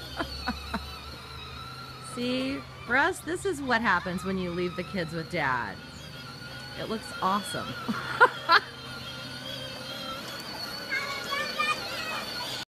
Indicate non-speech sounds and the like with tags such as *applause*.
*laughs* See, for us, this is what happens when you leave the kids with dad. It looks awesome. *laughs*